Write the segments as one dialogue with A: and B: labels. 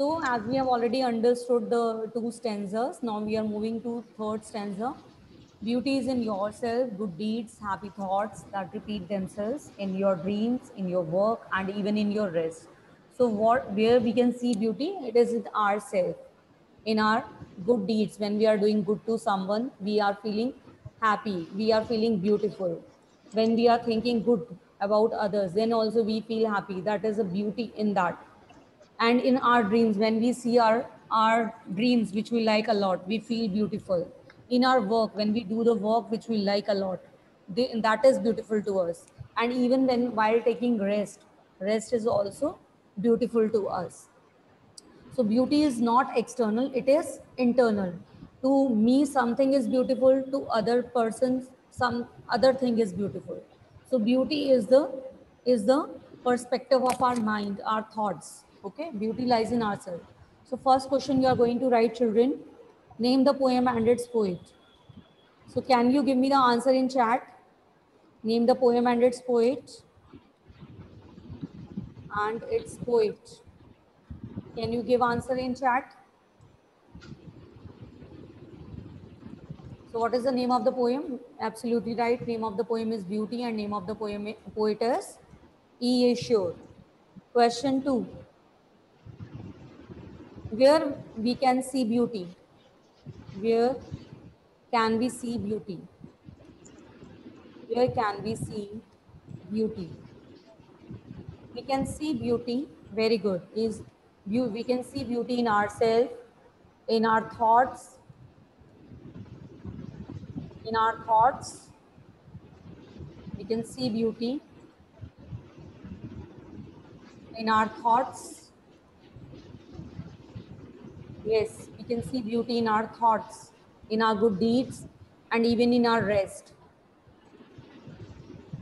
A: So as we have already understood the two stanzas, now we are moving to third stanza. Beauty is in yourself, good deeds, happy thoughts that repeat themselves in your dreams, in your work, and even in your rest. So what where we can see beauty? It is in ourselves, in our good deeds. When we are doing good to someone, we are feeling happy, we are feeling beautiful. When we are thinking good about others, then also we feel happy. That is a beauty in that and in our dreams when we see our our dreams which we like a lot we feel beautiful. In our work when we do the work which we like a lot they, that is beautiful to us. And even when while taking rest rest is also beautiful to us. So beauty is not external it is internal. To me something is beautiful to other persons some other thing is beautiful. So beauty is the is the perspective of our mind our thoughts Okay, beauty lies in ourselves. So first question you are going to write children. Name the poem and its poet. So can you give me the answer in chat? Name the poem and its poet. And its poet. Can you give answer in chat? So what is the name of the poem? Absolutely right. Name of the poem is Beauty and name of the poem poet is E. A. Sure. Question two where we can see beauty? Where can we see beauty? Where can we see beauty? We can see beauty very good is we can see beauty in ourselves in our thoughts in our thoughts. We can see beauty in our thoughts Yes, we can see beauty in our thoughts, in our good deeds, and even in our rest.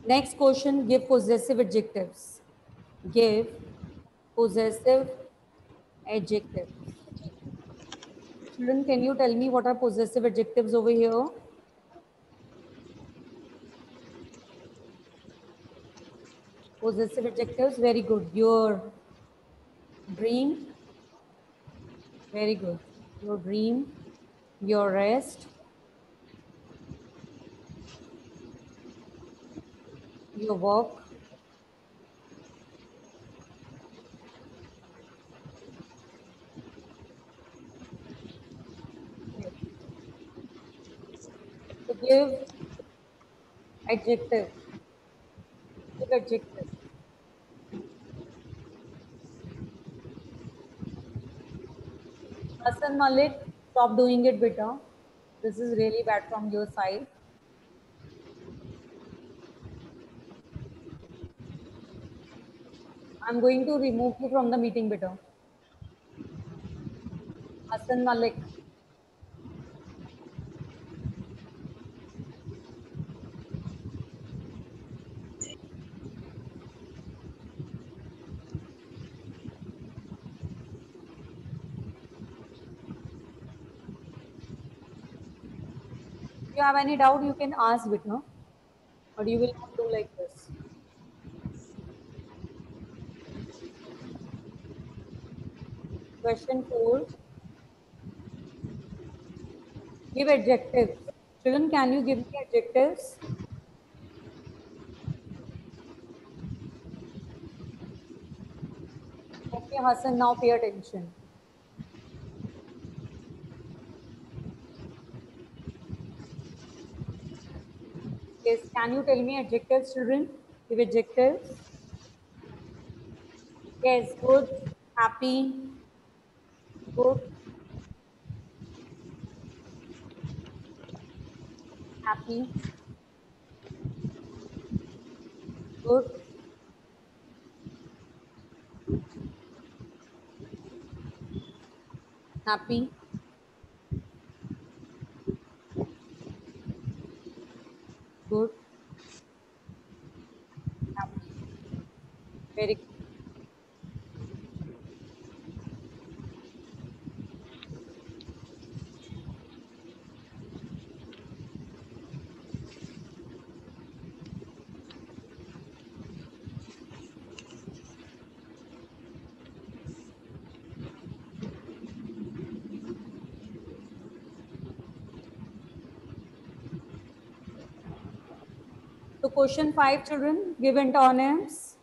A: Next question, give possessive adjectives. Give possessive adjectives. Children, can you tell me what are possessive adjectives over here? Possessive adjectives, very good. Your dream, very good. Your dream, your rest, your work, give adjective, give adjective. Hassan Malik, stop doing it bitter. This is really bad from your side. I'm going to remove you from the meeting bitter. Hassan Malik. You have any doubt, you can ask Bitno, but you will not do like this. Question four. Give adjectives. Children, can you give me adjectives? Okay, Hassan, now pay attention. Yes, can you tell me adjectives, children? Give adjectives. Yes, good, happy, good, happy, good, happy, good. Very good. So question five, children, give antonyms.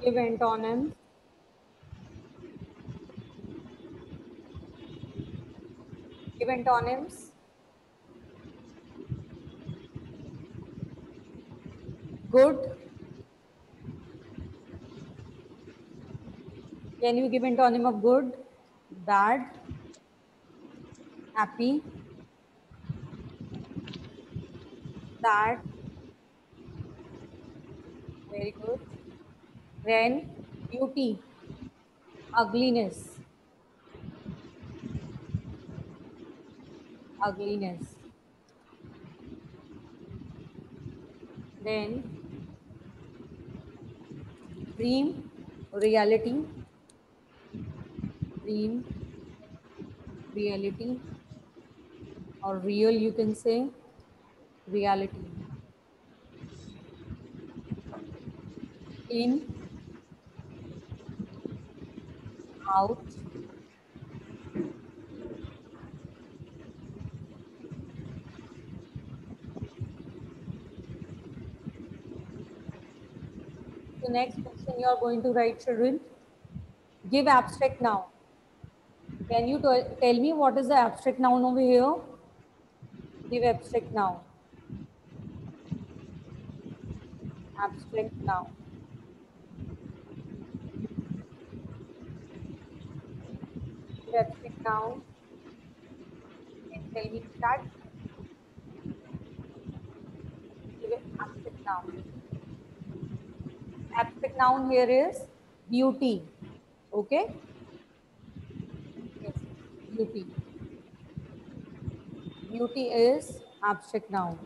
A: Give antonyms. Give antonyms. Good. Can you give antonym of good? Bad. Happy. Sad. Very good. Then beauty. Ugliness. Ugliness. Then dream, reality, dream, reality, or real, you can say, reality. In, out, The next question you are going to write, children. Give abstract noun. Can you tell me what is the abstract noun over here? Give abstract noun. Abstract. Give abstract noun. Can tell me that. Give abstract noun abstract noun here is beauty. Okay? Yes, beauty. Beauty is abstract noun.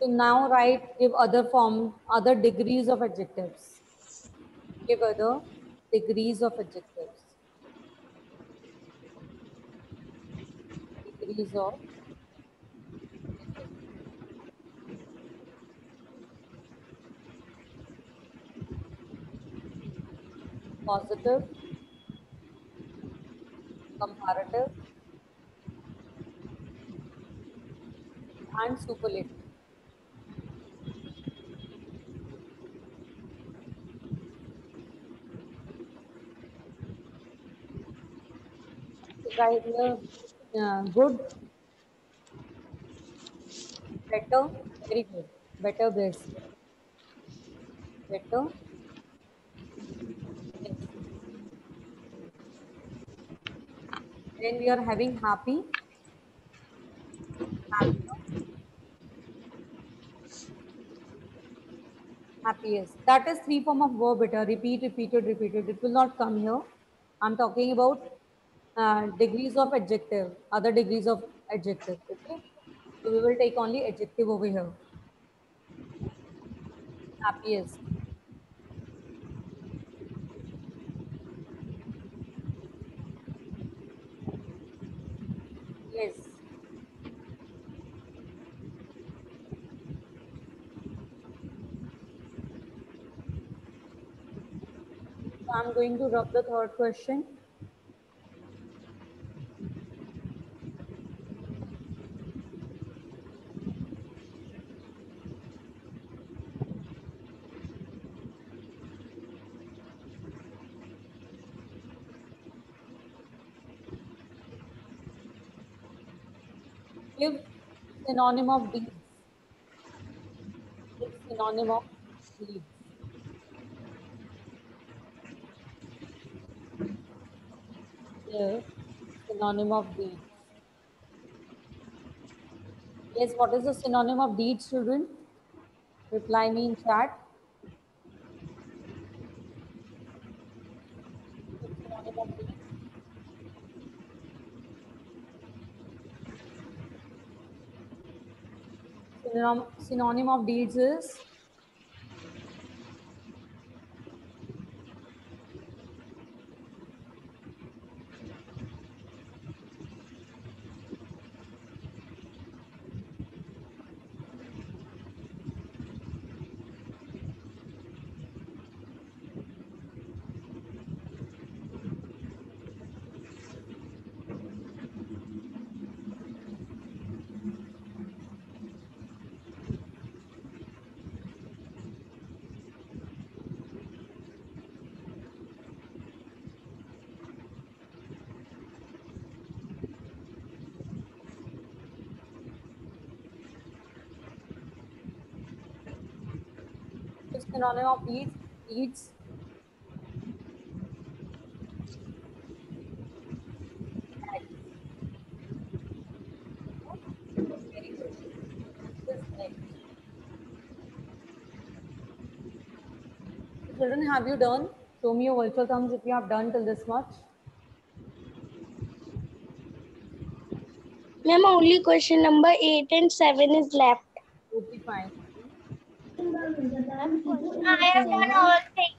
A: So now write, give other form, other degrees of adjectives. Give other degrees of adjectives. Degrees of positive, comparative, and superlative. Right here uh, good. Better very good. Better best better. Then we are having happy. Happier happiest that is three form of verb better. repeat repeated repeated. It will not come here. I'm talking about uh, degrees of adjective, other degrees of adjective. Okay. So we will take only adjective over here. Happiest. Yes. So I'm going to rub the third question. Give synonym of deeds. Give synonym of deeds. Give synonym of deeds. Yes, what is the synonym of deed, children? Reply me in chat. Give synonym of deeds. Synonym, of deeds is synonym of. This egg. Children, have you done? Show me your virtual thumbs if you have done till this much.
B: Ma'am, only question number 8 and 7 is left.
A: Okay, fine.
B: I have done all things.